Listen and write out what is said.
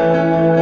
Música